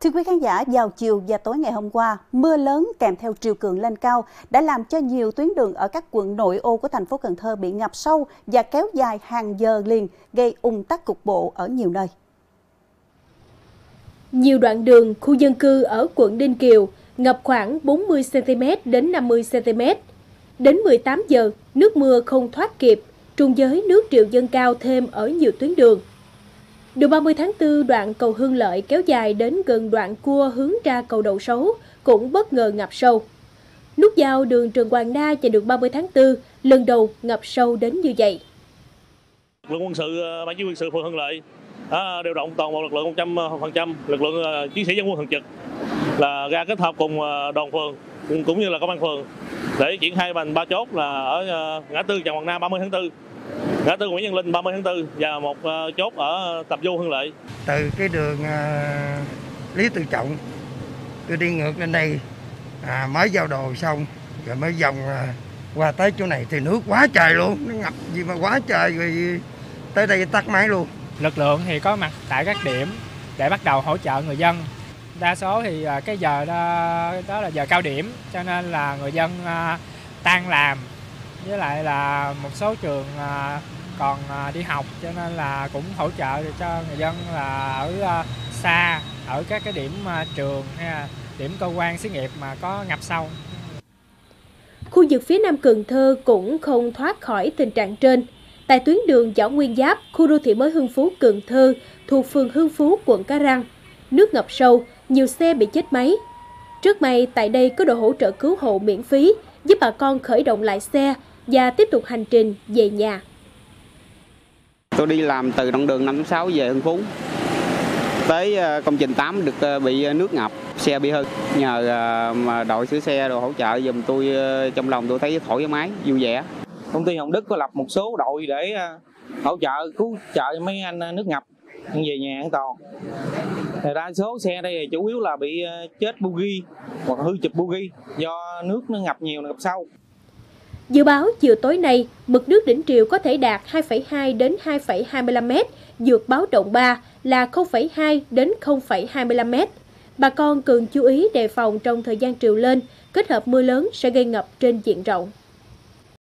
Thưa quý khán giả, vào chiều và tối ngày hôm qua, mưa lớn kèm theo triều cường lên cao đã làm cho nhiều tuyến đường ở các quận nội ô của thành phố Cần Thơ bị ngập sâu và kéo dài hàng giờ liền, gây ủng tắc cục bộ ở nhiều nơi. Nhiều đoạn đường, khu dân cư ở quận Ninh Kiều ngập khoảng 40cm đến 50cm. Đến 18 giờ, nước mưa không thoát kịp, trung với nước triều dâng cao thêm ở nhiều tuyến đường. Đường 30 tháng 4 đoạn cầu Hương Lợi kéo dài đến gần đoạn cua hướng ra cầu Đậu Sấu cũng bất ngờ ngập sâu. Nút giao đường Trường Hoàng Na và đường 30 tháng 4 lần đầu ngập sâu đến như vậy. Lực lượng quân sự, ờ, ban chỉ huy sự phường Hưng Lợi à, điều động toàn bộ lực lượng 100% ờ, lực lượng ờ, chiến sĩ dân quân thường trực là ra kết hợp cùng đoàn phường cũng như là công an phường để triển khai bằng ba chốt là ở ngã tư Trần Hoàng Nam 30 tháng 4 ngã tư Nguyễn Văn Linh 30 tháng 4 và một ờ, chốt ở Tập Du Hưng Lợi. Từ cái đường ờ, Lý Tự Trọng tôi đi ngược lên đây à, mới giao đồ xong rồi mới vòng à, qua tới chỗ này. Thì nước quá trời luôn nó ngập gì mà quá trời rồi tới đây tắt máy luôn. Lực lượng thì có mặt tại các điểm để bắt đầu hỗ trợ người dân. Đa số thì à, cái giờ đó, đó là giờ cao điểm cho nên là người dân tan làm với lại là một số trường à, còn à, đi học cho nên là cũng hỗ trợ cho người dân là ở à, xa ở các cái điểm trường hay là điểm cơ quan xí nghiệp mà có ngập sâu. Khu vực phía Nam Cần Thơ cũng không thoát khỏi tình trạng trên. Tại tuyến đường Võ Nguyên Giáp, khu đô thị mới Hưng Phú Cần Thơ thuộc phường Hưng Phú, quận Cá Răng, nước ngập sâu, nhiều xe bị chết máy. Trước may tại đây có đội hỗ trợ cứu hộ miễn phí, giúp bà con khởi động lại xe và tiếp tục hành trình về nhà. Tôi đi làm từ đoạn đường 56 về Hưng Phú. Tới ờ, công trình 8 được ờ, bị nước ngập, xe bị hư. Nhờ ờ, mà đội sửa xe đồ hỗ trợ dùm tôi trong lòng tôi thấy thoải mái, vui vẻ. Công ty Hồng Đức có lập một số đội để hỗ trợ cứu trợ cho mấy anh nước ngập về nhà an toàn. Thì đa số xe đây chủ yếu là bị chết bugi hoặc hư chụp bugi do nước nó ngập nhiều ngập sâu. Dự báo chiều tối nay, mực nước đỉnh triều có thể đạt 2,2 đến 2,25 m, dược báo động 3 là 0,2 đến 0,25 m. Bà con cần chú ý đề phòng trong thời gian triều lên, kết hợp mưa lớn sẽ gây ngập trên diện rộng.